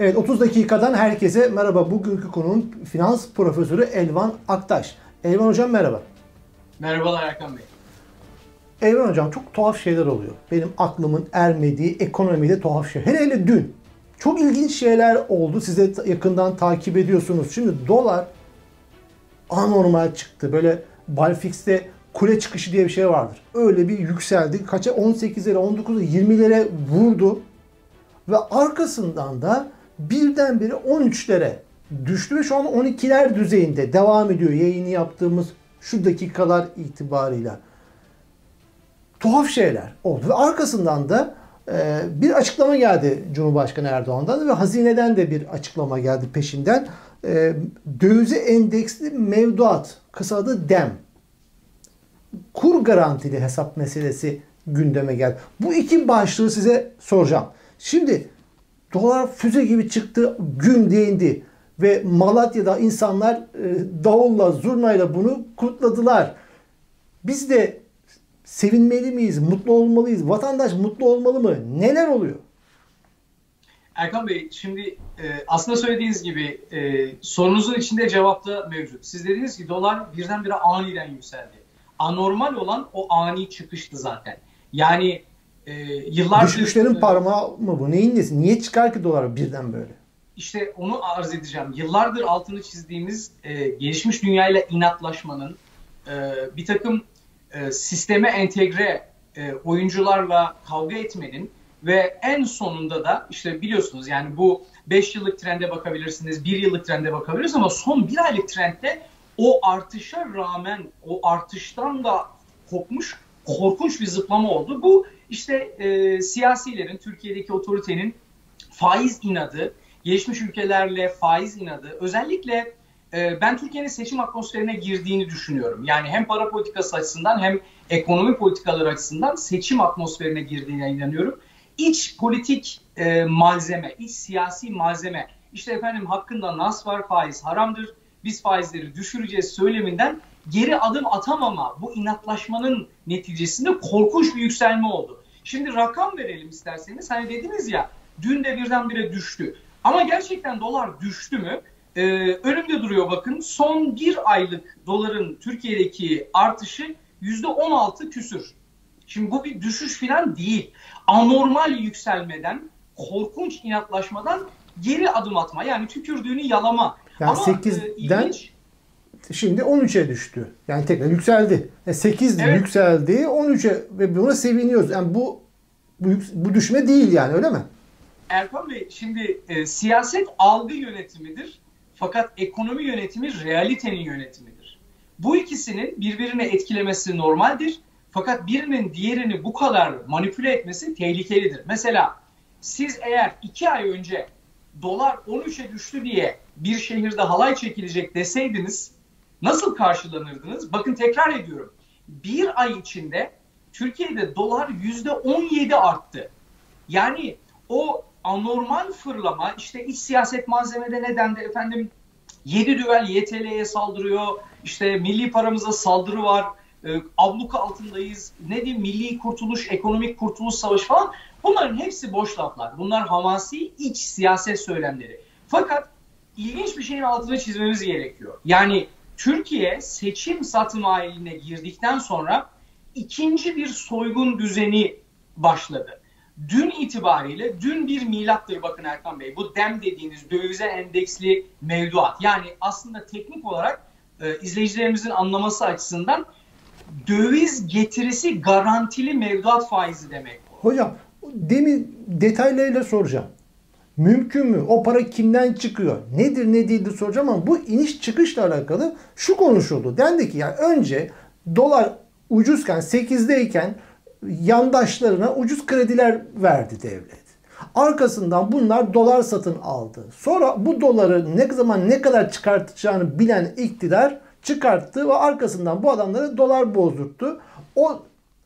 Evet 30 dakikadan herkese merhaba. Bugünkü konuğum finans profesörü Elvan Aktaş. Elvan hocam merhaba. Merhabalar Erkan Bey. Elvan hocam çok tuhaf şeyler oluyor. Benim aklımın ermediği ekonomide tuhaf şeyler. Hele hele dün çok ilginç şeyler oldu. Size yakından takip ediyorsunuz. Şimdi dolar anormal çıktı. Böyle Balfix'te kule çıkışı diye bir şey vardır. Öyle bir yükseldi. Kaça 18'lere, 19'a, 20'lere vurdu. Ve arkasından da birdenbire 13'lere düştü ve şu an 12'ler düzeyinde devam ediyor yayını yaptığımız şu dakikalar itibarıyla. Tuhaf şeyler oldu ve arkasından da e, bir açıklama geldi Cumhurbaşkanı Erdoğan'dan ve hazineden de bir açıklama geldi peşinden. E, dövize endeksli mevduat, kısa adı DEM. Kur garantili hesap meselesi gündeme geldi. Bu iki başlığı size soracağım. Şimdi dolar füze gibi çıktı, gün değindi ve Malatya'da insanlar e, davulla, zurnayla bunu kutladılar. Biz de sevinmeli miyiz, mutlu olmalıyız? Vatandaş mutlu olmalı mı? Neler oluyor? Erkan Bey, şimdi e, aslında söylediğiniz gibi e, sorunuzun içinde cevap da mevcut. Siz dediniz ki dolar birdenbire aniden yükseldi. Anormal olan o ani çıkıştı zaten. Yani e, yıllardır... Düşmüşlerin parmağı mı bu? Neyin nesi? Niye çıkar ki dolar birden böyle? İşte onu arz edeceğim. Yıllardır altını çizdiğimiz e, gelişmiş dünyayla inatlaşmanın e, bir takım e, sisteme entegre e, oyuncularla kavga etmenin ve en sonunda da işte biliyorsunuz yani bu 5 yıllık trende bakabilirsiniz, 1 yıllık trende bakabilirsiniz ama son 1 aylık trendde o artışa rağmen o artıştan da kopmuş korkunç bir zıplama oldu. Bu işte e, siyasilerin, Türkiye'deki otoritenin faiz inadı, gelişmiş ülkelerle faiz inadı, özellikle e, ben Türkiye'nin seçim atmosferine girdiğini düşünüyorum. Yani hem para politikası açısından hem ekonomi politikaları açısından seçim atmosferine girdiğine inanıyorum. İç politik e, malzeme, iç siyasi malzeme, işte efendim hakkında nas var, faiz haramdır, biz faizleri düşüreceğiz söyleminden geri adım atamama bu inatlaşmanın neticesinde korkunç bir yükselme oldu. Şimdi rakam verelim isterseniz. Hani dediniz ya dün de birdenbire düştü. Ama gerçekten dolar düştü mü? Ee, önümde duruyor bakın. Son bir aylık doların Türkiye'deki artışı yüzde 16 küsür. Şimdi bu bir düşüş falan değil. Anormal yükselmeden, korkunç inatlaşmadan geri adım atma. Yani tükürdüğünü yalama. Yani Ama 8'den e, şimdi 13'e düştü. Yani tekrar yükseldi. Yani 8 evet. yükseldi 13'e ve buna seviniyoruz. Yani bu, bu bu düşme değil yani öyle mi? Erkan Bey şimdi e, siyaset algı yönetimidir. Fakat ekonomi yönetimi realitenin yönetimidir. Bu ikisinin birbirini etkilemesi normaldir. Fakat birinin diğerini bu kadar manipüle etmesi tehlikelidir. Mesela siz eğer iki ay önce dolar 13'e düştü diye bir şehirde halay çekilecek deseydiniz nasıl karşılanırdınız? Bakın tekrar ediyorum. Bir ay içinde Türkiye'de dolar yüzde 17 arttı. Yani o anormal fırlama işte iç siyaset malzemede neden de efendim 7 düvel YTL'ye saldırıyor. işte milli paramıza saldırı var. E, abluka altındayız. Ne diyeyim milli kurtuluş, ekonomik kurtuluş savaşı falan. Bunların hepsi boş laflar. Bunlar hamasi iç siyaset söylemleri. Fakat ilginç bir şeyin altını çizmemiz gerekiyor. Yani Türkiye seçim satım haline girdikten sonra ikinci bir soygun düzeni başladı. Dün itibariyle, dün bir milattır bakın Erkan Bey. Bu DEM dediğiniz dövize endeksli mevduat. Yani aslında teknik olarak e, izleyicilerimizin anlaması açısından döviz getirisi garantili mevduat faizi demek. Hocam demin detaylarıyla soracağım. Mümkün mü? O para kimden çıkıyor? Nedir ne değildir soracağım ama bu iniş çıkışla alakalı şu konuşuldu. Dendi ki yani önce dolar ucuzken 8'deyken yandaşlarına ucuz krediler verdi devlet. Arkasından bunlar dolar satın aldı. Sonra bu doları ne zaman ne kadar çıkartacağını bilen iktidar çıkarttı ve arkasından bu adamlara dolar bozdurttu. O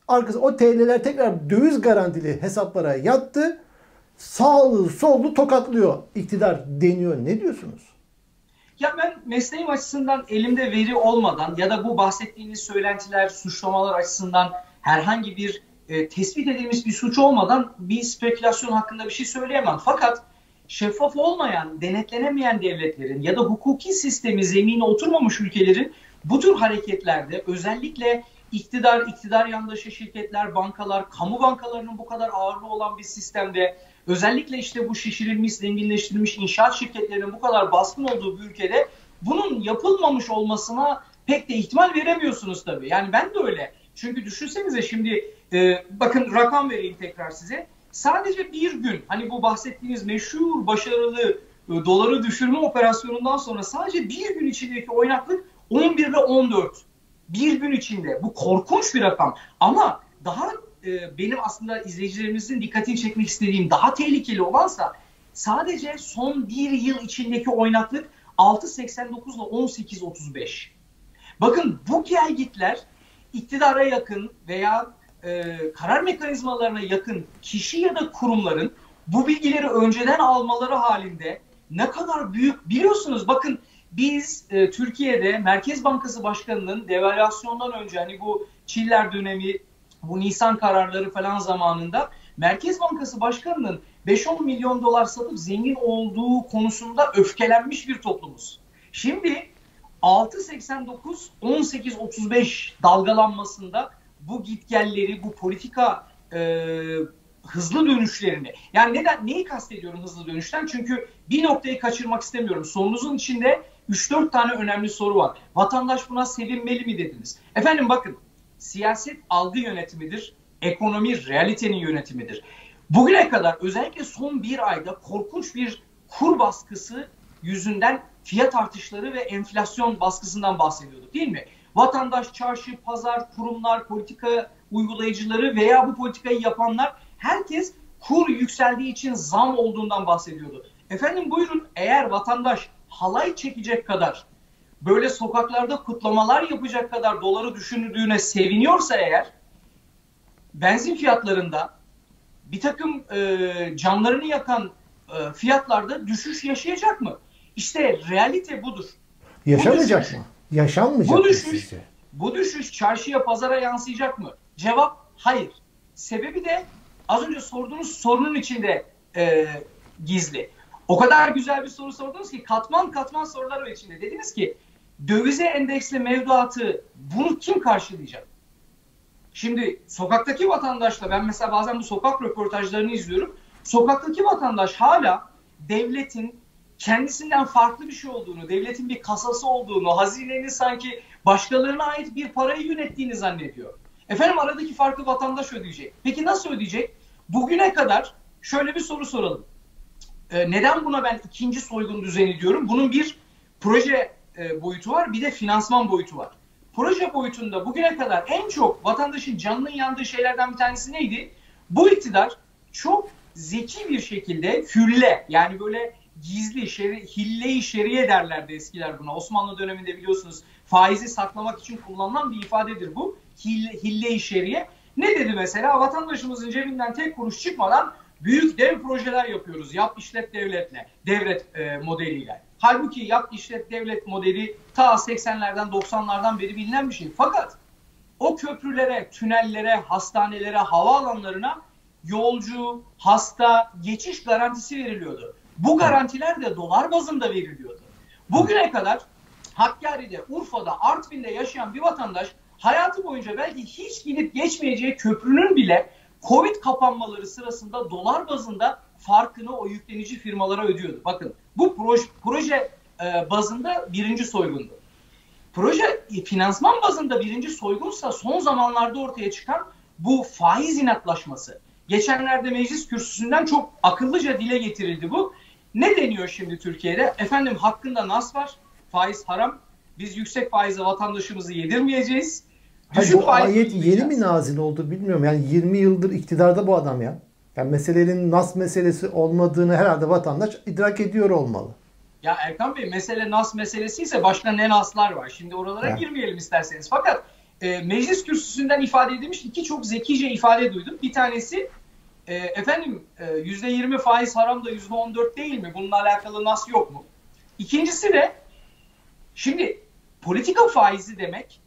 arkası o TL'ler tekrar döviz garantili hesaplara yattı. Sağlı sollu tokatlıyor iktidar deniyor. Ne diyorsunuz? Ya ben mesleğim açısından elimde veri olmadan ya da bu bahsettiğiniz söylentiler, suçlamalar açısından herhangi bir e, tespit edilmiş bir suç olmadan bir spekülasyon hakkında bir şey söyleyemem. Fakat şeffaf olmayan, denetlenemeyen devletlerin ya da hukuki sistemi zemine oturmamış ülkelerin bu tür hareketlerde özellikle iktidar, iktidar yandaşı şirketler, bankalar, kamu bankalarının bu kadar ağırlığı olan bir sistemde özellikle işte bu şişirilmiş, zenginleştirilmiş inşaat şirketlerinin bu kadar baskın olduğu bir ülkede bunun yapılmamış olmasına pek de ihtimal veremiyorsunuz tabii. Yani ben de öyle. Çünkü düşünsenize şimdi e, bakın rakam vereyim tekrar size. Sadece bir gün hani bu bahsettiğiniz meşhur başarılı e, doları düşürme operasyonundan sonra sadece bir gün içindeki oynaklık 11 ile 14. Bir gün içinde. Bu korkunç bir rakam. Ama daha e, benim aslında izleyicilerimizin dikkatini çekmek istediğim daha tehlikeli olansa sadece son bir yıl içindeki oynaklık 6.89 ile 18.35. Bakın bu gelgitler iktidara yakın veya e, karar mekanizmalarına yakın kişi ya da kurumların bu bilgileri önceden almaları halinde ne kadar büyük biliyorsunuz bakın biz e, Türkiye'de Merkez Bankası Başkanı'nın devalüasyondan önce hani bu Çiller dönemi bu Nisan kararları falan zamanında Merkez Bankası Başkanı'nın 5-10 milyon dolar satıp zengin olduğu konusunda öfkelenmiş bir toplumuz. Şimdi 6.89 18.35 dalgalanmasında bu gitgelleri, bu politika e, hızlı dönüşlerini yani neden neyi kastediyorum hızlı dönüşten? Çünkü bir noktayı kaçırmak istemiyorum. Sorunuzun içinde 3-4 tane önemli soru var. Vatandaş buna sevinmeli mi dediniz? Efendim bakın siyaset algı yönetimidir. Ekonomi realitenin yönetimidir. Bugüne kadar özellikle son bir ayda korkunç bir kur baskısı yüzünden fiyat artışları ve enflasyon baskısından bahsediyorduk değil mi? Vatandaş, çarşı, pazar, kurumlar, politika uygulayıcıları veya bu politikayı yapanlar herkes kur yükseldiği için zam olduğundan bahsediyordu. Efendim buyurun eğer vatandaş halay çekecek kadar böyle sokaklarda kutlamalar yapacak kadar doları düşündüğüne seviniyorsa eğer benzin fiyatlarında bir takım e, canlarını yakan e, fiyatlarda düşüş yaşayacak mı? İşte realite budur. Yaşamayacak bu düşüş, mı? Yaşanmayacak bu düşüş, sizce? Bu düşüş çarşıya pazara yansıyacak mı? Cevap hayır. Sebebi de az önce sorduğunuz sorunun içinde e, gizli. O kadar güzel bir soru sordunuz ki katman katman sorular var içinde. Dediniz ki dövize endeksli mevduatı bunu kim karşılayacak? Şimdi sokaktaki vatandaşla ben mesela bazen bu sokak röportajlarını izliyorum. Sokaktaki vatandaş hala devletin kendisinden farklı bir şey olduğunu, devletin bir kasası olduğunu, hazinenin sanki başkalarına ait bir parayı yönettiğini zannediyor. Efendim aradaki farkı vatandaş ödeyecek. Peki nasıl ödeyecek? Bugüne kadar şöyle bir soru soralım. Ee, neden buna ben ikinci soygun düzeni diyorum? Bunun bir proje e, boyutu var bir de finansman boyutu var. Proje boyutunda bugüne kadar en çok vatandaşın canının yandığı şeylerden bir tanesi neydi? Bu iktidar çok zeki bir şekilde hülle yani böyle gizli şeri, hille-i şeriye derlerdi eskiler buna. Osmanlı döneminde biliyorsunuz faizi saklamak için kullanılan bir ifadedir bu. Hille, hille-i şeriye. Ne dedi mesela? Vatandaşımızın cebinden tek kuruş çıkmadan büyük dev projeler yapıyoruz. Yap işlet devletle, devlet e, modeliyle. Halbuki yap işlet devlet modeli ta 80'lerden 90'lardan beri bilinen bir şey. Fakat o köprülere, tünellere, hastanelere, havaalanlarına yolcu, hasta, geçiş garantisi veriliyordu. Bu garantiler de dolar bazında veriliyordu. Bugüne kadar Hakkari'de, Urfa'da, Artvin'de yaşayan bir vatandaş hayatı boyunca belki hiç gidip geçmeyeceği köprünün bile Covid kapanmaları sırasında dolar bazında farkını o yüklenici firmalara ödüyordu. Bakın bu proje, proje e, bazında birinci soygundu. Proje e, finansman bazında birinci soygunsa son zamanlarda ortaya çıkan bu faiz inatlaşması. Geçenlerde meclis kürsüsünden çok akıllıca dile getirildi bu. Ne deniyor şimdi Türkiye'de? Efendim hakkında nas var, faiz haram. Biz yüksek faize vatandaşımızı yedirmeyeceğiz. Hayır, bu ayet yeni mi nazil oldu bilmiyorum. Yani 20 yıldır iktidarda bu adam ya. Yani meselenin nas meselesi olmadığını herhalde vatandaş idrak ediyor olmalı. Ya Erkan Bey mesele nas meselesi ise başka ne naslar var. Şimdi oralara evet. girmeyelim isterseniz. Fakat e, meclis kürsüsünden ifade edilmiş iki çok zekice ifade duydum. Bir tanesi e, efendim e, yüzde 20 faiz haram da %14 değil mi? Bununla alakalı nas yok mu? İkincisi de şimdi politika faizi demek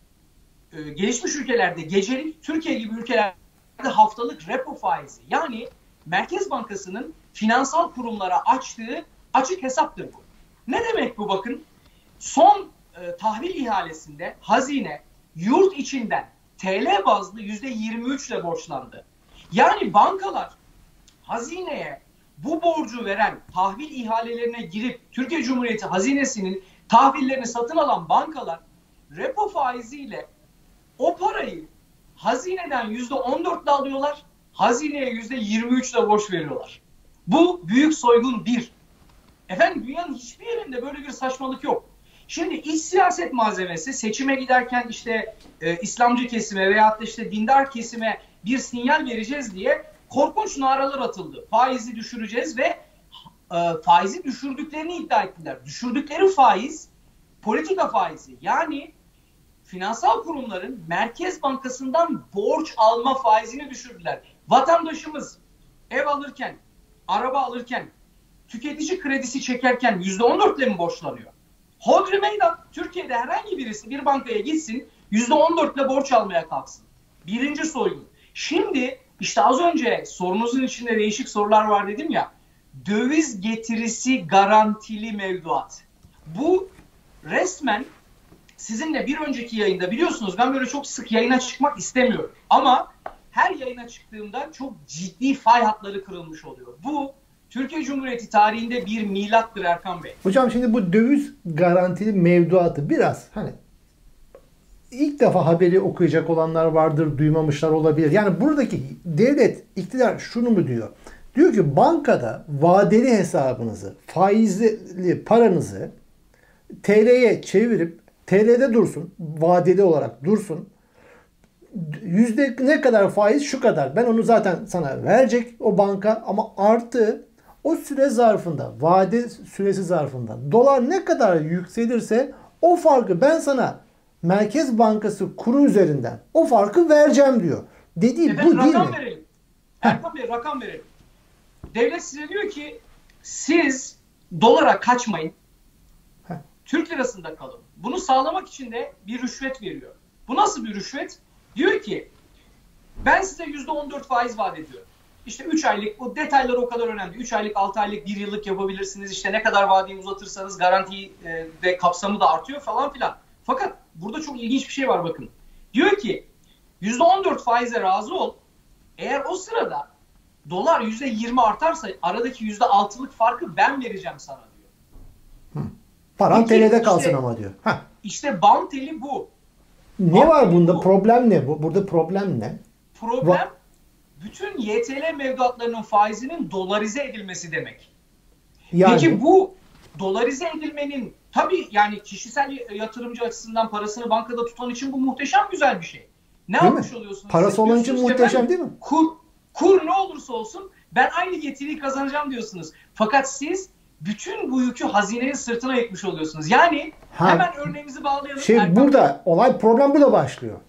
e, gelişmiş ülkelerde gecelik, Türkiye gibi ülkelerde haftalık repo faizi. Yani Merkez Bankası'nın finansal kurumlara açtığı açık hesaptır bu. Ne demek bu bakın? Son e, tahvil ihalesinde hazine yurt içinden TL bazlı yüzde 23 ile borçlandı. Yani bankalar hazineye bu borcu veren tahvil ihalelerine girip Türkiye Cumhuriyeti hazinesinin tahvillerini satın alan bankalar repo faiziyle o parayı hazineden yüzde 14 ile alıyorlar, hazineye yüzde 23 ile borç veriyorlar. Bu büyük soygun bir. Efendim dünyanın hiçbir yerinde böyle bir saçmalık yok. Şimdi iç siyaset malzemesi seçime giderken işte e, İslamcı kesime veyahut da işte dindar kesime bir sinyal vereceğiz diye korkunç naralar atıldı. Faizi düşüreceğiz ve e, faizi düşürdüklerini iddia ettiler. Düşürdükleri faiz politika faizi. Yani finansal kurumların Merkez Bankası'ndan borç alma faizini düşürdüler. Vatandaşımız ev alırken, araba alırken, tüketici kredisi çekerken %14 ile mi borçlanıyor? Hodri meydan. Türkiye'de herhangi birisi bir bankaya gitsin %14 ile borç almaya kalksın. Birinci soygun. Şimdi işte az önce sorunuzun içinde değişik sorular var dedim ya. Döviz getirisi garantili mevduat. Bu resmen sizinle bir önceki yayında biliyorsunuz ben böyle çok sık yayına çıkmak istemiyorum. Ama her yayına çıktığımda çok ciddi fay hatları kırılmış oluyor. Bu Türkiye Cumhuriyeti tarihinde bir milattır Erkan Bey. Hocam şimdi bu döviz garantili mevduatı biraz hani ilk defa haberi okuyacak olanlar vardır, duymamışlar olabilir. Yani buradaki devlet, iktidar şunu mu diyor? Diyor ki bankada vadeli hesabınızı, faizli paranızı TL'ye çevirip TL'de dursun, vadeli olarak dursun. Yüzde ne kadar faiz şu kadar. Ben onu zaten sana verecek o banka ama artı o süre zarfında, vade süresi zarfında dolar ne kadar yükselirse o farkı ben sana Merkez Bankası kuru üzerinden o farkı vereceğim diyor. Dediği evet, bu değil mi? Verelim. Erkan Bey rakam verelim. Devlet size diyor ki siz dolara kaçmayın. Heh. Türk lirasında kalın. Bunu sağlamak için de bir rüşvet veriyor. Bu nasıl bir rüşvet? Diyor ki ben size %14 faiz vaat ediyorum. İşte 3 aylık bu detaylar o kadar önemli. 3 aylık, 6 aylık, 1 yıllık yapabilirsiniz. İşte ne kadar vadeyi uzatırsanız garanti e, ve kapsamı da artıyor falan filan. Fakat burada çok ilginç bir şey var bakın. Diyor ki %14 faize razı ol. Eğer o sırada dolar %20 artarsa aradaki %6'lık farkı ben vereceğim sana. Paran Peki, TL'de kalsın işte- ama diyor. Heh. İşte bant eli bu. Ne var bunda? bu. Problem ne bu? Burada problem ne? Problem Va- bütün YTL mevduatlarının faizinin dolarize edilmesi demek. Yani Peki bu dolarize edilmenin tabii yani kişisel yatırımcı açısından parasını bankada tutan için bu muhteşem güzel bir şey. Ne yapmış mi? oluyorsunuz? Parası olan için muhteşem efendim, değil mi? Kur, kur ne olursa olsun ben aynı getiriyi kazanacağım diyorsunuz. Fakat siz bütün bu yükü hazinenin sırtına yıkmış oluyorsunuz. Yani Ha. hemen örneğimizi bağlayalım. şey Erkan burada olay problem burada başlıyor.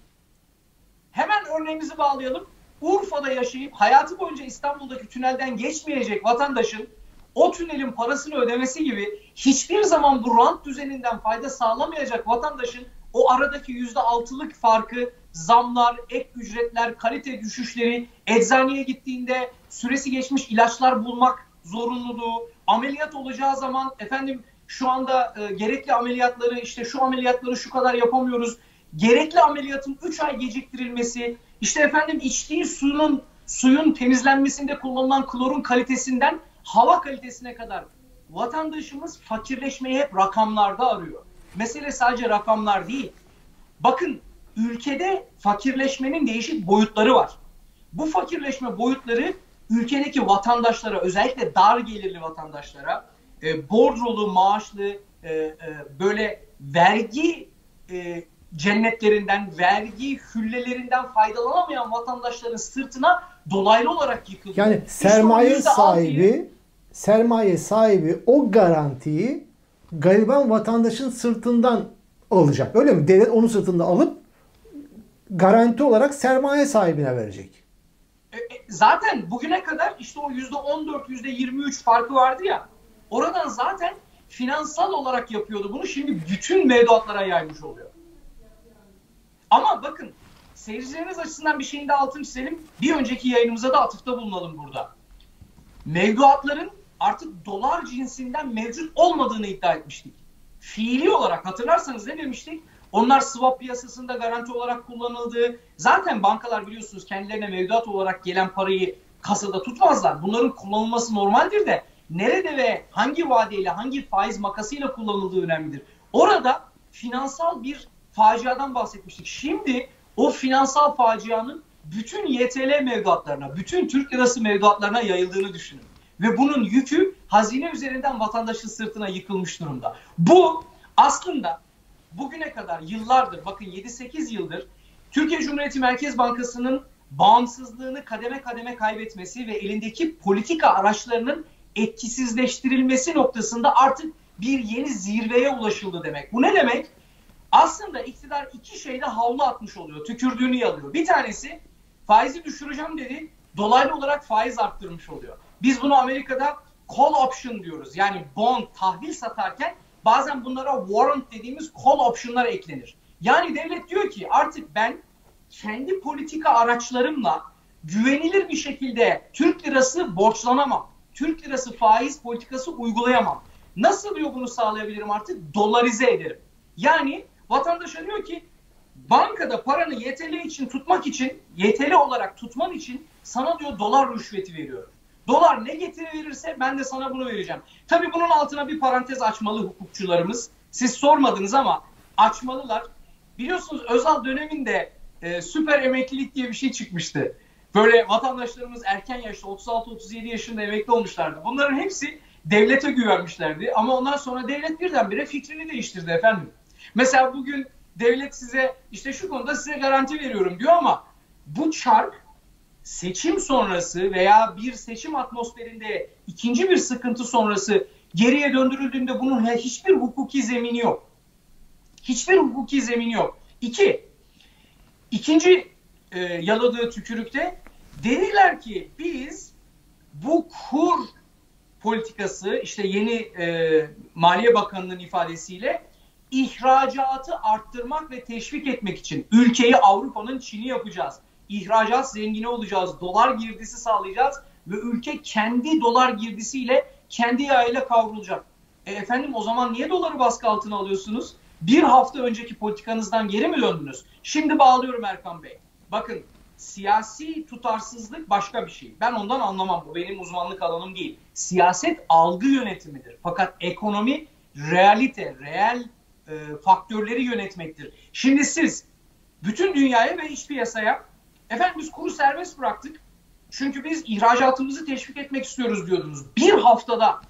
Hemen örneğimizi bağlayalım. Urfa'da yaşayıp hayatı boyunca İstanbul'daki tünelden geçmeyecek vatandaşın o tünelin parasını ödemesi gibi hiçbir zaman bu rant düzeninden fayda sağlamayacak vatandaşın o aradaki yüzde altılık farkı, zamlar, ek ücretler, kalite düşüşleri, eczaneye gittiğinde süresi geçmiş ilaçlar bulmak zorunluluğu, ameliyat olacağı zaman efendim şu anda e, gerekli ameliyatları işte şu ameliyatları şu kadar yapamıyoruz. Gerekli ameliyatın 3 ay geciktirilmesi, işte efendim içtiği suyun suyun temizlenmesinde kullanılan klorun kalitesinden hava kalitesine kadar vatandaşımız fakirleşmeyi hep rakamlarda arıyor. Mesele sadece rakamlar değil. Bakın ülkede fakirleşmenin değişik boyutları var. Bu fakirleşme boyutları ülkedeki vatandaşlara özellikle dar gelirli vatandaşlara e, bordrolu, maaşlı e, e, böyle vergi e, cennetlerinden, vergi hüllelerinden faydalanamayan vatandaşların sırtına dolaylı olarak yıkılıyor. Yani İşte sermaye altıyı- sahibi sermaye sahibi o garantiyi gariban vatandaşın sırtından alacak. Öyle mi? Devlet onun sırtında alıp garanti olarak sermaye sahibine verecek. E, e, zaten bugüne kadar işte o yüzde 14, yüzde 23 farkı vardı ya. Oradan zaten finansal olarak yapıyordu bunu. Şimdi bütün mevduatlara yaymış oluyor. Ama bakın seyircileriniz açısından bir şeyin de altını çizelim. Bir önceki yayınımıza da atıfta bulunalım burada. mevduatların artık dolar cinsinden mevcut olmadığını iddia etmiştik. Fiili olarak hatırlarsanız ne demiştik? Onlar swap piyasasında garanti olarak kullanıldı. Zaten bankalar biliyorsunuz kendilerine mevduat olarak gelen parayı kasada tutmazlar. Bunların kullanılması normaldir de nerede ve hangi vadeyle, hangi faiz makasıyla kullanıldığı önemlidir. Orada finansal bir faciadan bahsetmiştik. Şimdi o finansal facianın bütün YTL mevduatlarına, bütün Türk lirası mevduatlarına yayıldığını düşünün. Ve bunun yükü hazine üzerinden vatandaşın sırtına yıkılmış durumda. Bu aslında bugüne kadar yıllardır, bakın 7-8 yıldır Türkiye Cumhuriyeti Merkez Bankası'nın bağımsızlığını kademe kademe kaybetmesi ve elindeki politika araçlarının etkisizleştirilmesi noktasında artık bir yeni zirveye ulaşıldı demek. Bu ne demek? Aslında iktidar iki şeyde havlu atmış oluyor, tükürdüğünü yalıyor. Bir tanesi faizi düşüreceğim dedi, dolaylı olarak faiz arttırmış oluyor. Biz bunu Amerika'da call option diyoruz. Yani bond, tahvil satarken bazen bunlara warrant dediğimiz call option'lar eklenir. Yani devlet diyor ki artık ben kendi politika araçlarımla güvenilir bir şekilde Türk lirası borçlanamam. Türk lirası faiz politikası uygulayamam. Nasıl diyor bunu sağlayabilirim artık? Dolarize ederim. Yani vatandaşa diyor ki bankada paranı YTL için tutmak için, YTL olarak tutman için sana diyor dolar rüşveti veriyorum. Dolar ne getiri verirse ben de sana bunu vereceğim. Tabii bunun altına bir parantez açmalı hukukçularımız. Siz sormadınız ama açmalılar. Biliyorsunuz Özal döneminde e, süper emeklilik diye bir şey çıkmıştı. Böyle vatandaşlarımız erken yaşta 36-37 yaşında emekli olmuşlardı. Bunların hepsi devlete güvenmişlerdi. Ama ondan sonra devlet birdenbire fikrini değiştirdi efendim. Mesela bugün devlet size işte şu konuda size garanti veriyorum diyor ama bu çark seçim sonrası veya bir seçim atmosferinde ikinci bir sıkıntı sonrası geriye döndürüldüğünde bunun hiçbir hukuki zemini yok. Hiçbir hukuki zemini yok. İki, ikinci e, yaladığı tükürükte dediler ki biz bu kur politikası işte yeni e, Maliye Bakanı'nın ifadesiyle ihracatı arttırmak ve teşvik etmek için ülkeyi Avrupa'nın Çin'i yapacağız. İhracat zengini olacağız. Dolar girdisi sağlayacağız ve ülke kendi dolar girdisiyle kendi yağıyla kavrulacak. E efendim o zaman niye doları baskı altına alıyorsunuz? Bir hafta önceki politikanızdan geri mi döndünüz? Şimdi bağlıyorum Erkan Bey. Bakın siyasi tutarsızlık başka bir şey. Ben ondan anlamam. Bu benim uzmanlık alanım değil. Siyaset algı yönetimidir. Fakat ekonomi realite, reel e, faktörleri yönetmektir. Şimdi siz bütün dünyaya ve iç piyasaya efendim biz kuru serbest bıraktık. Çünkü biz ihracatımızı teşvik etmek istiyoruz diyordunuz. Bir haftada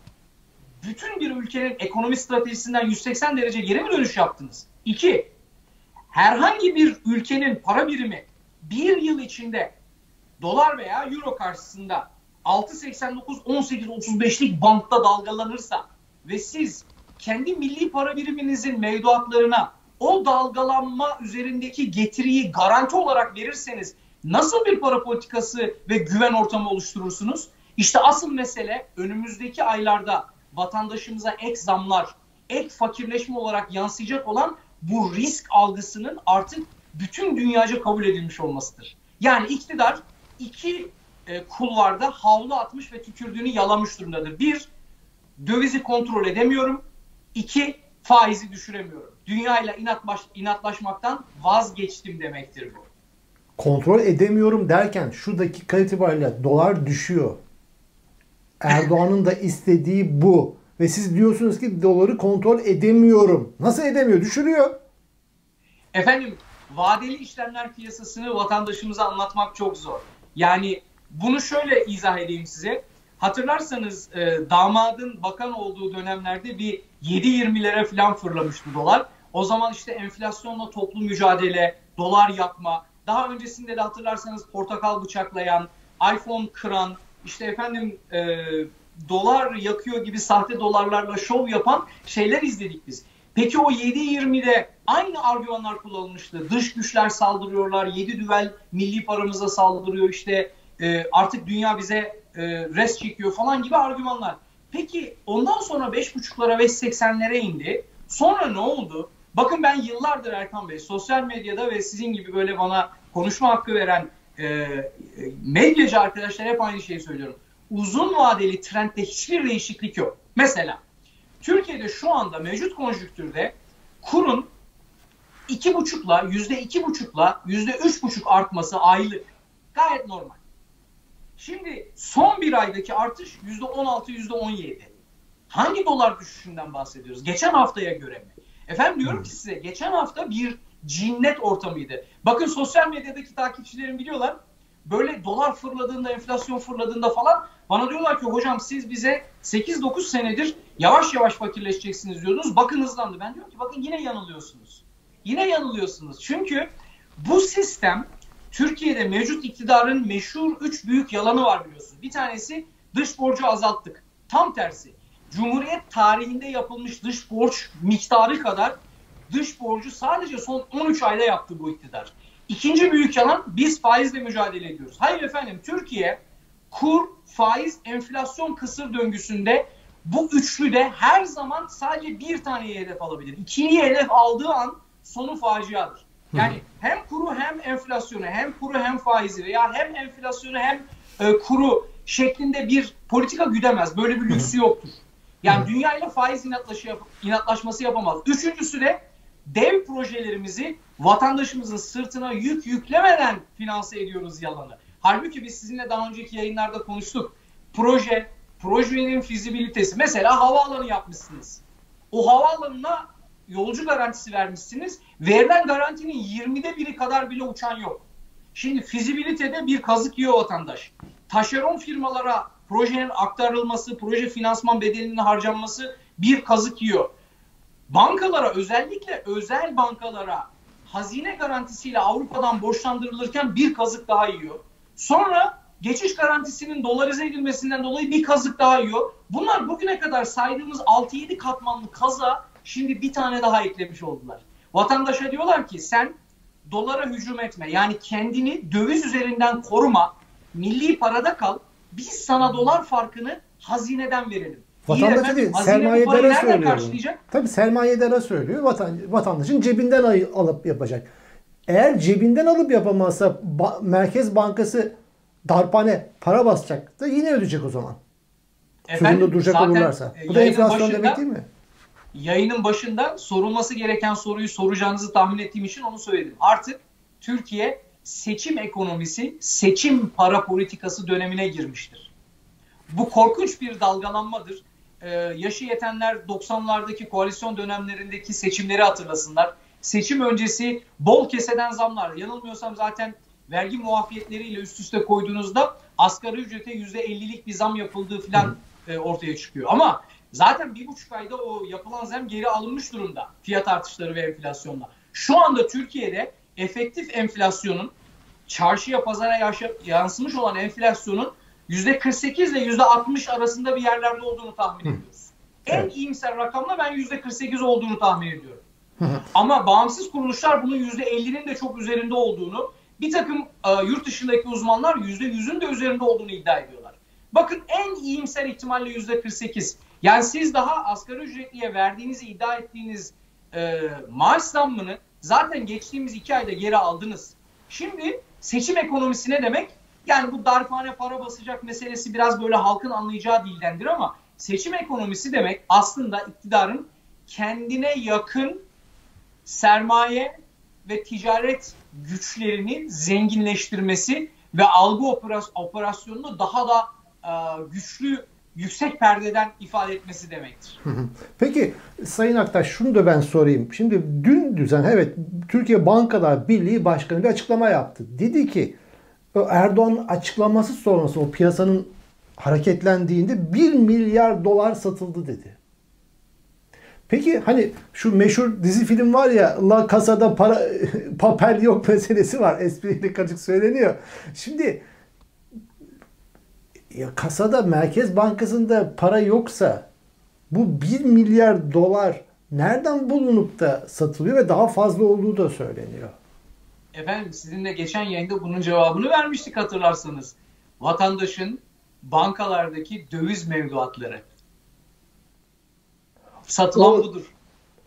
bütün bir ülkenin ekonomi stratejisinden 180 derece geri mi dönüş yaptınız? İki, herhangi bir ülkenin para birimi bir yıl içinde dolar veya euro karşısında 6.89-18.35'lik bantta dalgalanırsa ve siz kendi milli para biriminizin mevduatlarına o dalgalanma üzerindeki getiriyi garanti olarak verirseniz nasıl bir para politikası ve güven ortamı oluşturursunuz? İşte asıl mesele önümüzdeki aylarda vatandaşımıza ek zamlar, ek fakirleşme olarak yansıyacak olan bu risk algısının artık bütün dünyaca kabul edilmiş olmasıdır. Yani iktidar iki e, kulvarda havlu atmış ve tükürdüğünü yalamış durumdadır. Bir, dövizi kontrol edemiyorum. İki, faizi düşüremiyorum. Dünyayla inatlaş, inatlaşmaktan vazgeçtim demektir bu. Kontrol edemiyorum derken şu dakika itibariyle dolar düşüyor. Erdoğan'ın da istediği bu. Ve siz diyorsunuz ki doları kontrol edemiyorum. Nasıl edemiyor? Düşürüyor. Efendim vadeli işlemler piyasasını vatandaşımıza anlatmak çok zor. Yani bunu şöyle izah edeyim size. Hatırlarsanız e, damadın bakan olduğu dönemlerde bir 7-20'lere falan fırlamıştı dolar. O zaman işte enflasyonla toplu mücadele, dolar yakma, daha öncesinde de hatırlarsanız portakal bıçaklayan, iPhone kıran, işte efendim e, dolar yakıyor gibi sahte dolarlarla şov yapan şeyler izledik biz. Peki o 7-20'de aynı argümanlar kullanılmıştı. Dış güçler saldırıyorlar, 7 düvel milli paramıza saldırıyor işte e, artık dünya bize e, res çekiyor falan gibi argümanlar. Peki ondan sonra 5.5'lara 5.80'lere indi. Sonra ne oldu? Bakın ben yıllardır Erkan Bey sosyal medyada ve sizin gibi böyle bana konuşma hakkı veren e, medyacı arkadaşlar hep aynı şeyi söylüyorum. uzun vadeli trendde hiçbir değişiklik yok. Mesela Türkiye'de şu anda mevcut konjüktürde kurun iki buçukla yüzde iki buçukla yüzde üç buçuk artması aylık gayet normal. Şimdi son bir aydaki artış yüzde on altı yüzde on yedi. Hangi dolar düşüşünden bahsediyoruz? Geçen haftaya göre mi? Efendim diyorum ki size geçen hafta bir cinnet ortamıydı. Bakın sosyal medyadaki takipçilerim biliyorlar. Böyle dolar fırladığında, enflasyon fırladığında falan bana diyorlar ki hocam siz bize 8-9 senedir yavaş yavaş fakirleşeceksiniz diyordunuz. Bakın hızlandı. Ben diyorum ki bakın yine yanılıyorsunuz. Yine yanılıyorsunuz. Çünkü bu sistem Türkiye'de mevcut iktidarın meşhur üç büyük yalanı var biliyorsunuz. Bir tanesi dış borcu azalttık. Tam tersi. Cumhuriyet tarihinde yapılmış dış borç miktarı kadar dış borcu sadece son 13 ayda yaptı bu iktidar. İkinci büyük yalan biz faizle mücadele ediyoruz. Hayır efendim Türkiye kur, faiz, enflasyon kısır döngüsünde bu üçlü de her zaman sadece bir taneyi hedef alabilir. İkiyi hedef aldığı an sonu faciadır. Yani hem kuru hem enflasyonu hem kuru hem faizi veya hem enflasyonu hem e, kuru şeklinde bir politika güdemez. Böyle bir lüksü yoktur. Yani dünyayla faiz inatlaşı yap inatlaşması yapamaz. Üçüncüsü de dev projelerimizi vatandaşımızın sırtına yük yüklemeden finanse ediyoruz yalanı. Halbuki biz sizinle daha önceki yayınlarda konuştuk. Proje, projenin fizibilitesi. Mesela havaalanı yapmışsınız. O havaalanına yolcu garantisi vermişsiniz. Verilen garantinin 20'de biri kadar bile uçan yok. Şimdi fizibilitede bir kazık yiyor vatandaş. Taşeron firmalara projenin aktarılması, proje finansman bedelinin harcanması bir kazık yiyor. Bankalara özellikle özel bankalara hazine garantisiyle Avrupa'dan borçlandırılırken bir kazık daha yiyor. Sonra geçiş garantisinin dolarize edilmesinden dolayı bir kazık daha yiyor. Bunlar bugüne kadar saydığımız 6-7 katmanlı kaza şimdi bir tane daha eklemiş oldular. Vatandaşa diyorlar ki sen dolara hücum etme. Yani kendini döviz üzerinden koruma. Milli parada kal. Biz sana dolar farkını hazineden verelim. Vatandaşı değil, sermayedara söylüyor. Tabii sermayedara söylüyor. Vatan, vatandaşın cebinden alıp yapacak. Eğer cebinden alıp yapamazsa ba Merkez Bankası darpane para basacak da yine ödeyecek o zaman. Efendim, Sözünde duracak olurlarsa. Bu da enflasyon başında, demek değil mi? Yayının başında sorulması gereken soruyu soracağınızı tahmin ettiğim için onu söyledim. Artık Türkiye seçim ekonomisi, seçim para politikası dönemine girmiştir. Bu korkunç bir dalgalanmadır. Ee, yaşı yetenler 90'lardaki koalisyon dönemlerindeki seçimleri hatırlasınlar. Seçim öncesi bol keseden zamlar. Yanılmıyorsam zaten vergi muafiyetleriyle üst üste koyduğunuzda asgari ücrete %50'lik bir zam yapıldığı falan e, ortaya çıkıyor. Ama zaten bir buçuk ayda o yapılan zam geri alınmış durumda. Fiyat artışları ve enflasyonla. Şu anda Türkiye'de efektif enflasyonun çarşıya pazara yansımış olan enflasyonun %48 ile %60 arasında bir yerlerde olduğunu tahmin ediyoruz. En evet. iyimser rakamla ben %48 olduğunu tahmin ediyorum. Ama bağımsız kuruluşlar bunun %50'nin de çok üzerinde olduğunu, bir takım e, yurt dışındaki uzmanlar %100'ün de üzerinde olduğunu iddia ediyorlar. Bakın en iyimser ihtimalle %48. Yani siz daha asgari ücretliye verdiğinizi iddia ettiğiniz e, maaş zammını zaten geçtiğimiz iki ayda geri aldınız. Şimdi seçim ekonomisi ne demek? Yani bu darphane para basacak meselesi biraz böyle halkın anlayacağı dildendir ama seçim ekonomisi demek aslında iktidarın kendine yakın sermaye ve ticaret güçlerini zenginleştirmesi ve algı operasyonunu daha da e, güçlü yüksek perdeden ifade etmesi demektir. Peki Sayın Aktaş şunu da ben sorayım. Şimdi dün düzen evet Türkiye Bankalar Birliği Başkanı bir açıklama yaptı. Dedi ki Erdoğan açıklaması sonrası o piyasanın hareketlendiğinde 1 milyar dolar satıldı dedi. Peki hani şu meşhur dizi film var ya La Casa'da para papel yok meselesi var. Espriyle kaçık söyleniyor. Şimdi ya kasada Merkez Bankası'nda para yoksa bu 1 milyar dolar nereden bulunup da satılıyor ve daha fazla olduğu da söyleniyor. Efendim sizinle geçen yayında bunun cevabını vermiştik hatırlarsanız. Vatandaşın bankalardaki döviz mevduatları. Satılan o, budur.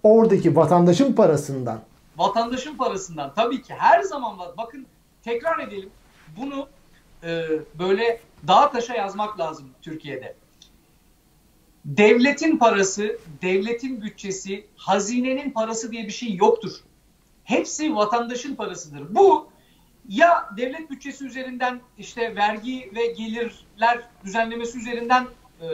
Oradaki vatandaşın parasından. Vatandaşın parasından tabii ki her zaman. Bakın tekrar edelim. Bunu e, böyle dağ taşa yazmak lazım Türkiye'de. Devletin parası, devletin bütçesi, hazinenin parası diye bir şey yoktur. Hepsi vatandaşın parasıdır. Bu ya devlet bütçesi üzerinden işte vergi ve gelirler düzenlemesi üzerinden e,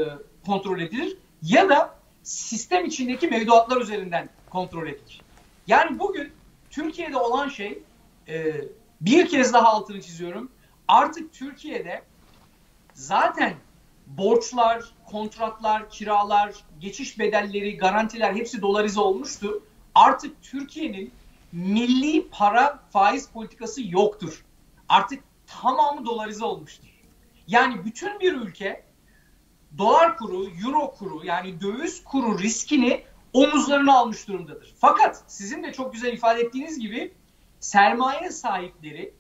kontrol edilir ya da sistem içindeki mevduatlar üzerinden kontrol edilir. Yani bugün Türkiye'de olan şey e, bir kez daha altını çiziyorum. Artık Türkiye'de zaten borçlar, kontratlar, kiralar, geçiş bedelleri, garantiler hepsi dolarize olmuştu. Artık Türkiye'nin milli para faiz politikası yoktur. Artık tamamı dolarize olmuştur. Yani bütün bir ülke dolar kuru, euro kuru yani döviz kuru riskini omuzlarına almış durumdadır. Fakat sizin de çok güzel ifade ettiğiniz gibi sermaye sahipleri,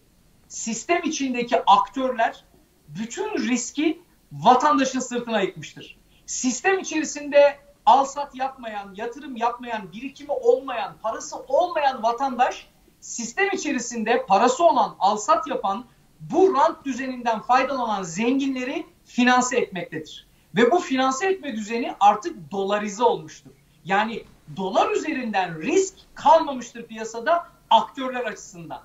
sistem içindeki aktörler bütün riski vatandaşın sırtına yıkmıştır. Sistem içerisinde alsat yapmayan, yatırım yapmayan, birikimi olmayan, parası olmayan vatandaş sistem içerisinde parası olan, alsat yapan, bu rant düzeninden faydalanan zenginleri finanse etmektedir. Ve bu finanse etme düzeni artık dolarize olmuştur. Yani dolar üzerinden risk kalmamıştır piyasada aktörler açısından.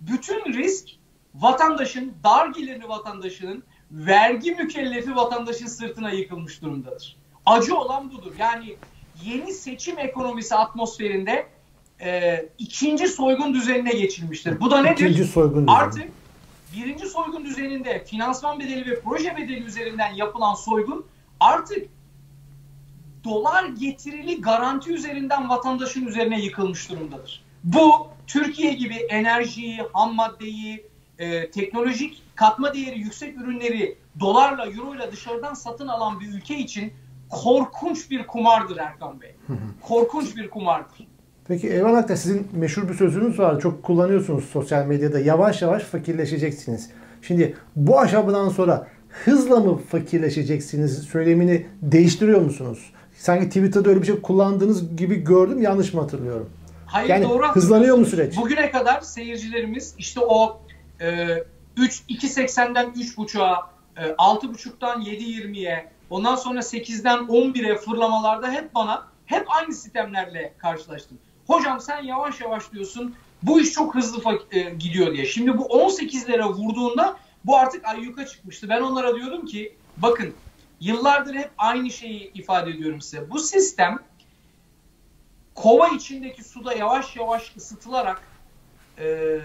Bütün risk vatandaşın, dar gelirli vatandaşının, vergi mükellefi vatandaşın sırtına yıkılmış durumdadır. Acı olan budur. Yani yeni seçim ekonomisi atmosferinde e, ikinci soygun düzenine geçilmiştir. Bu da nedir? İkinci soygun düzeni. Artık birinci soygun düzeninde finansman bedeli ve proje bedeli üzerinden yapılan soygun artık dolar getirili garanti üzerinden vatandaşın üzerine yıkılmış durumdadır. Bu Türkiye gibi enerjiyi, ham maddeyi, e, teknolojik katma değeri yüksek ürünleri dolarla, euroyla dışarıdan satın alan bir ülke için korkunç bir kumardır Erkan Bey. Korkunç bir kumardır. Peki Eyvallah Akta sizin meşhur bir sözünüz var. Çok kullanıyorsunuz sosyal medyada. Yavaş yavaş fakirleşeceksiniz. Şimdi bu aşamadan sonra hızla mı fakirleşeceksiniz söylemini değiştiriyor musunuz? Sanki Twitter'da öyle bir şey kullandığınız gibi gördüm. Yanlış mı hatırlıyorum? Hayır Yani doğru hızlanıyor mu süreç? Bugüne kadar seyircilerimiz işte o e, 3 2.80'den 3.5'a, e, 6.5'tan 7.20'ye, ondan sonra 8'den 11'e fırlamalarda hep bana hep aynı sistemlerle karşılaştım. Hocam sen yavaş yavaş diyorsun. Bu iş çok hızlı e, gidiyor diye. Şimdi bu 18'lere vurduğunda bu artık ayyuka çıkmıştı. Ben onlara diyordum ki bakın yıllardır hep aynı şeyi ifade ediyorum size. Bu sistem kova içindeki suda yavaş yavaş ısıtılarak e,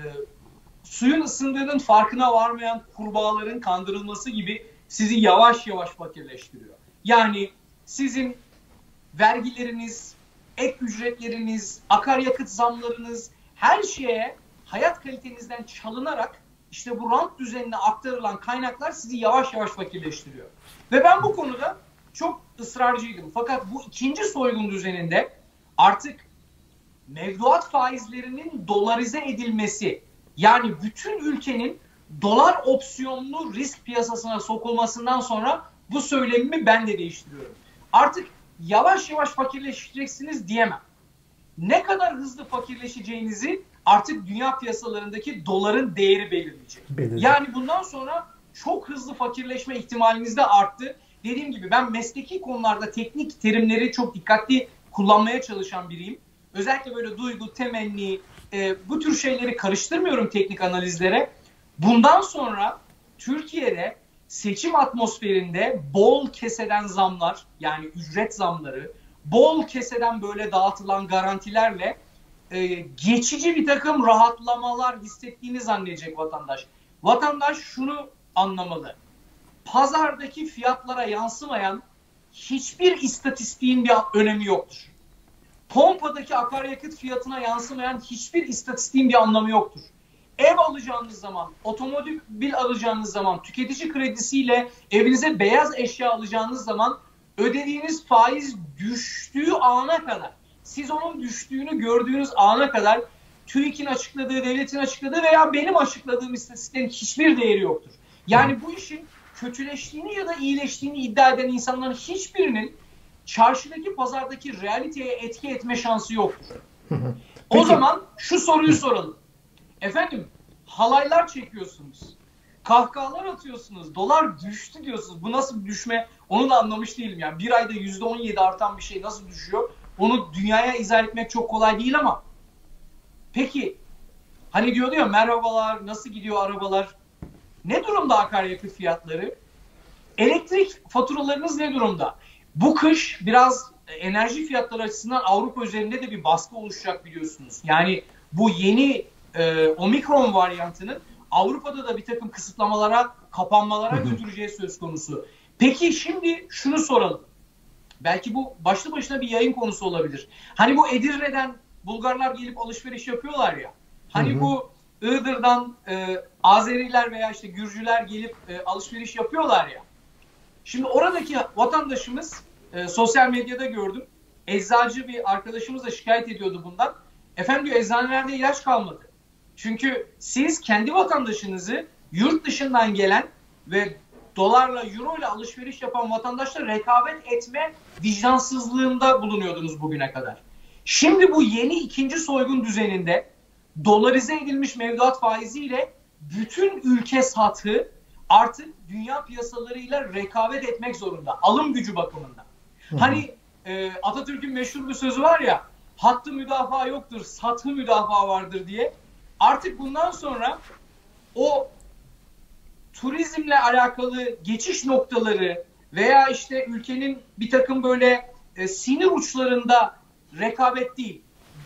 suyun ısındığının farkına varmayan kurbağaların kandırılması gibi sizi yavaş yavaş fakirleştiriyor. Yani sizin vergileriniz, ek ücretleriniz, akaryakıt zamlarınız her şeye hayat kalitenizden çalınarak işte bu rant düzenine aktarılan kaynaklar sizi yavaş yavaş fakirleştiriyor. Ve ben bu konuda çok ısrarcıydım. Fakat bu ikinci soygun düzeninde artık mevduat faizlerinin dolarize edilmesi yani bütün ülkenin dolar opsiyonlu risk piyasasına sokulmasından sonra bu söylemimi ben de değiştiriyorum. Artık yavaş yavaş fakirleşeceksiniz diyemem. Ne kadar hızlı fakirleşeceğinizi artık dünya piyasalarındaki doların değeri belirleyecek. Belirleyecek. Yani bundan sonra çok hızlı fakirleşme ihtimaliniz de arttı. Dediğim gibi ben mesleki konularda teknik terimleri çok dikkatli kullanmaya çalışan biriyim. Özellikle böyle duygu, temenni, e, bu tür şeyleri karıştırmıyorum teknik analizlere. Bundan sonra Türkiye'de seçim atmosferinde bol keseden zamlar yani ücret zamları, bol keseden böyle dağıtılan garantilerle e, geçici bir takım rahatlamalar hissettiğini zannedecek vatandaş. Vatandaş şunu anlamalı. Pazardaki fiyatlara yansımayan hiçbir istatistiğin bir önemi yoktur. Pompadaki akaryakıt fiyatına yansımayan hiçbir istatistiğin bir anlamı yoktur. Ev alacağınız zaman, otomobil alacağınız zaman, tüketici kredisiyle evinize beyaz eşya alacağınız zaman ödediğiniz faiz düştüğü ana kadar, siz onun düştüğünü gördüğünüz ana kadar TÜİK'in açıkladığı, devletin açıkladığı veya benim açıkladığım istatistiklerin hiçbir değeri yoktur. Yani bu işin kötüleştiğini ya da iyileştiğini iddia eden insanların hiçbirinin çarşıdaki pazardaki realiteye etki etme şansı yoktur. o zaman şu soruyu soralım. Efendim halaylar çekiyorsunuz. kahkahalar atıyorsunuz. Dolar düştü diyorsunuz. Bu nasıl bir düşme? Onu da anlamış değilim. Yani bir ayda %17 artan bir şey nasıl düşüyor? Onu dünyaya izah etmek çok kolay değil ama peki hani diyordu ya merhabalar nasıl gidiyor arabalar? Ne durumda akaryakıt fiyatları? Elektrik faturalarınız ne durumda? Bu kış biraz enerji fiyatları açısından Avrupa üzerinde de bir baskı oluşacak biliyorsunuz. Yani bu yeni e, omikron varyantının Avrupa'da da bir takım kısıtlamalara, kapanmalara götüreceği söz konusu. Peki şimdi şunu soralım. Belki bu başlı başına bir yayın konusu olabilir. Hani bu Edirne'den Bulgarlar gelip alışveriş yapıyorlar ya. Hani hı hı. bu Iğdır'dan e, Azeriler veya işte Gürcüler gelip e, alışveriş yapıyorlar ya. Şimdi oradaki vatandaşımız e, sosyal medyada gördüm. Eczacı bir arkadaşımız da şikayet ediyordu bundan. Efendim diyor eczanelerde ilaç kalmadı. Çünkü siz kendi vatandaşınızı yurt dışından gelen ve dolarla, euro ile alışveriş yapan vatandaşla rekabet etme vicdansızlığında bulunuyordunuz bugüne kadar. Şimdi bu yeni ikinci soygun düzeninde dolarize edilmiş mevduat faiziyle bütün ülke satı artık dünya piyasalarıyla rekabet etmek zorunda. Alım gücü bakımından. Hani e, Atatürk'ün meşhur bir sözü var ya hattı müdafaa yoktur, satı müdafaa vardır diye. Artık bundan sonra o turizmle alakalı geçiş noktaları veya işte ülkenin bir takım böyle e, sinir uçlarında rekabet değil.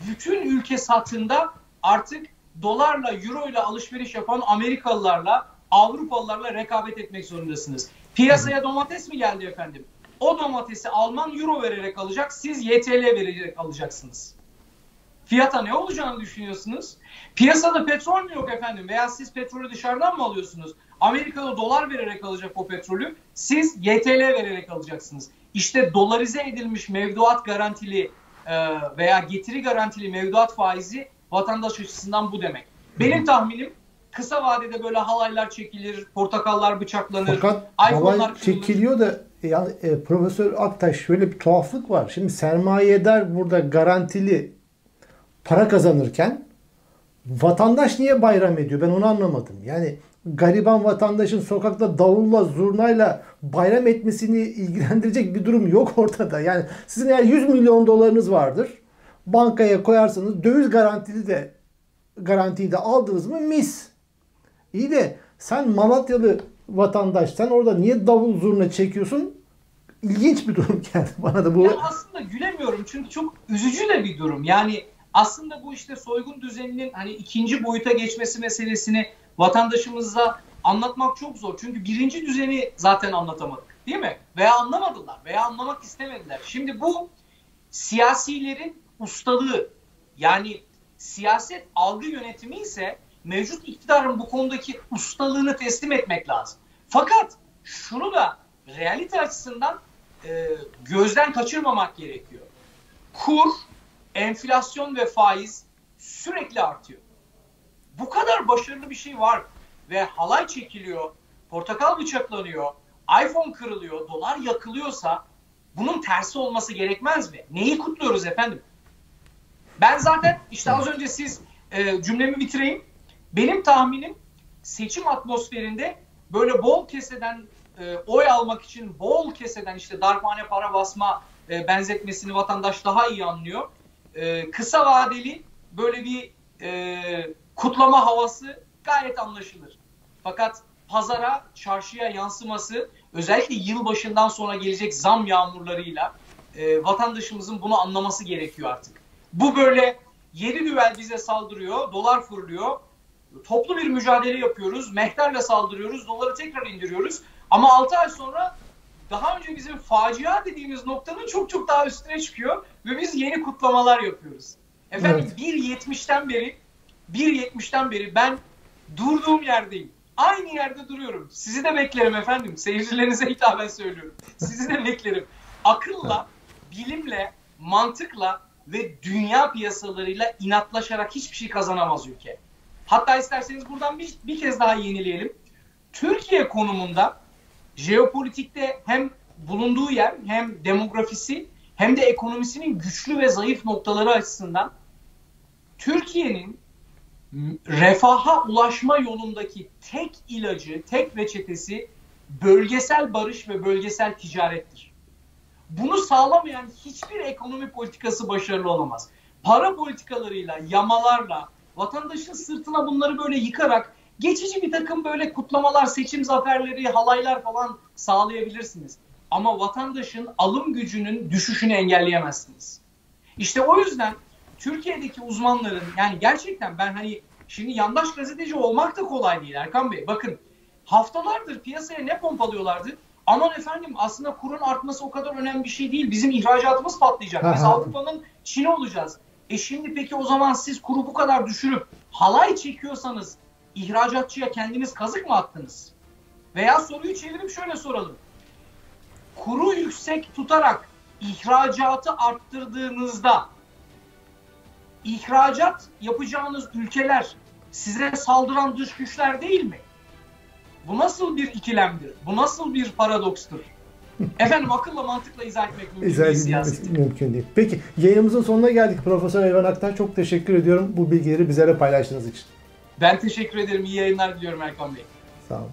Bütün ülke satında artık dolarla, euro ile alışveriş yapan Amerikalılarla, Avrupalılarla rekabet etmek zorundasınız. Piyasaya domates mi geldi efendim? O domatesi Alman euro vererek alacak, siz YTL vererek alacaksınız. Fiyata ne olacağını düşünüyorsunuz? Piyasada petrol mü yok efendim? Veya siz petrolü dışarıdan mı alıyorsunuz? Amerika'da dolar vererek alacak o petrolü. Siz YTL vererek alacaksınız. İşte dolarize edilmiş mevduat garantili e, veya getiri garantili mevduat faizi vatandaş açısından bu demek. Benim tahminim kısa vadede böyle halaylar çekilir, portakallar bıçaklanır, Fakat halay çekiliyor da yani e, Profesör Aktaş şöyle bir tuhaflık var. Şimdi sermayedar burada garantili para kazanırken vatandaş niye bayram ediyor? Ben onu anlamadım. Yani gariban vatandaşın sokakta davulla, zurnayla bayram etmesini ilgilendirecek bir durum yok ortada. Yani sizin eğer 100 milyon dolarınız vardır. Bankaya koyarsanız döviz garantili de garantiyi de aldınız mı mis. İyi de sen Malatyalı vatandaş sen orada niye davul zurna çekiyorsun? İlginç bir durum geldi bana da bu. Ya aslında gülemiyorum çünkü çok üzücü de bir durum. Yani aslında bu işte soygun düzeninin hani ikinci boyuta geçmesi meselesini vatandaşımıza anlatmak çok zor. Çünkü birinci düzeni zaten anlatamadık. Değil mi? Veya anlamadılar veya anlamak istemediler. Şimdi bu siyasilerin ustalığı yani siyaset algı yönetimi ise mevcut iktidarın bu konudaki ustalığını teslim etmek lazım. Fakat şunu da realite açısından e, gözden kaçırmamak gerekiyor. Kur enflasyon ve faiz sürekli artıyor. Bu kadar başarılı bir şey var ve halay çekiliyor, portakal bıçaklanıyor, iPhone kırılıyor, dolar yakılıyorsa bunun tersi olması gerekmez mi? Neyi kutluyoruz efendim? Ben zaten işte az önce siz e, cümlemi bitireyim. Benim tahminim seçim atmosferinde böyle bol keseden e, oy almak için bol keseden işte darphane para basma e, benzetmesini vatandaş daha iyi anlıyor e, kısa vadeli böyle bir e, kutlama havası gayet anlaşılır. Fakat pazara, çarşıya yansıması özellikle yılbaşından sonra gelecek zam yağmurlarıyla e, vatandaşımızın bunu anlaması gerekiyor artık. Bu böyle yedi düvel bize saldırıyor, dolar fırlıyor. Toplu bir mücadele yapıyoruz, mehterle saldırıyoruz, doları tekrar indiriyoruz. Ama 6 ay sonra daha önce bizim facia dediğimiz noktanın çok çok daha üstüne çıkıyor ve biz yeni kutlamalar yapıyoruz. Efendim evet. 1.70'ten beri 1.70'ten beri ben durduğum yerdeyim. Aynı yerde duruyorum. Sizi de beklerim efendim. Seyircilerinize hitaben söylüyorum. Sizi de beklerim. Akılla, bilimle, mantıkla ve dünya piyasalarıyla inatlaşarak hiçbir şey kazanamaz ülke. Hatta isterseniz buradan bir, bir kez daha yenileyelim. Türkiye konumunda jeopolitikte hem bulunduğu yer hem demografisi hem de ekonomisinin güçlü ve zayıf noktaları açısından Türkiye'nin refaha ulaşma yolundaki tek ilacı, tek reçetesi bölgesel barış ve bölgesel ticarettir. Bunu sağlamayan hiçbir ekonomi politikası başarılı olamaz. Para politikalarıyla, yamalarla, vatandaşın sırtına bunları böyle yıkarak geçici bir takım böyle kutlamalar, seçim zaferleri, halaylar falan sağlayabilirsiniz. Ama vatandaşın alım gücünün düşüşünü engelleyemezsiniz. İşte o yüzden Türkiye'deki uzmanların yani gerçekten ben hani şimdi yandaş gazeteci olmak da kolay değil Erkan Bey. Bakın haftalardır piyasaya ne pompalıyorlardı? Aman efendim aslında kurun artması o kadar önemli bir şey değil. Bizim ihracatımız patlayacak. Biz Avrupa'nın Çin'i olacağız. E şimdi peki o zaman siz kuru bu kadar düşürüp halay çekiyorsanız ihracatçıya kendiniz kazık mı attınız? Veya soruyu çevirip şöyle soralım. Kuru yüksek tutarak ihracatı arttırdığınızda ihracat yapacağınız ülkeler size saldıran dış güçler değil mi? Bu nasıl bir ikilemdir? Bu nasıl bir paradokstur? Efendim akılla mantıkla izah etmek mümkün izah değil siyaseti. Mümkün değil. Peki yayınımızın sonuna geldik. Profesör Elvan Aktar çok teşekkür ediyorum bu bilgileri bizlere paylaştığınız için. Ben teşekkür ederim. İyi yayınlar diliyorum Erkan Bey. Sağ olun.